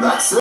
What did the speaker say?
That's it.